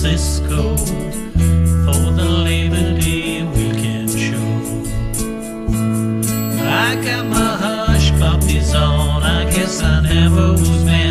Francisco for the Labor Day weekend show. I got my hush puppies on, I guess I never was meant.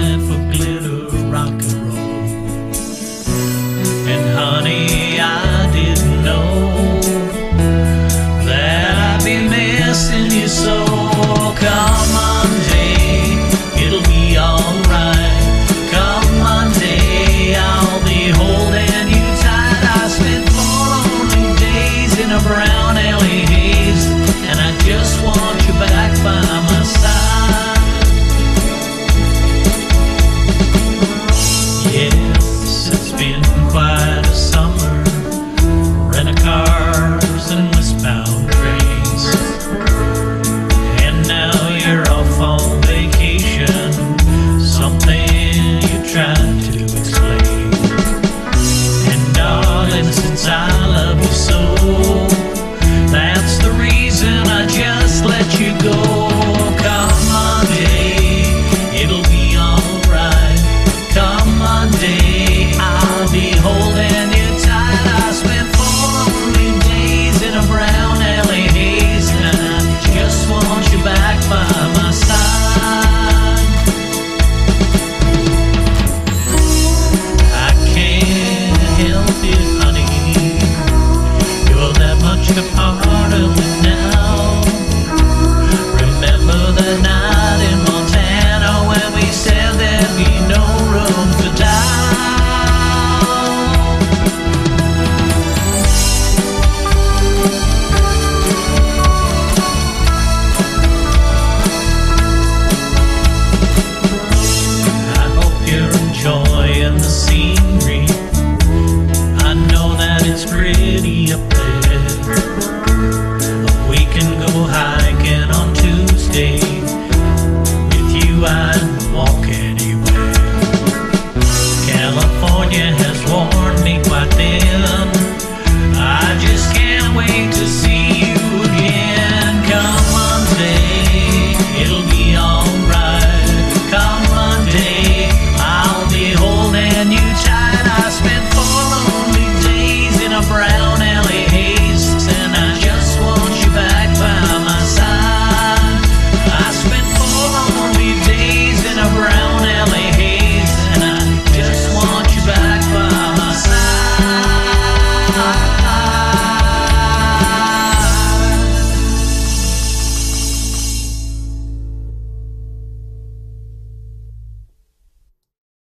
enjoying the scenery. I know that it's pretty up there.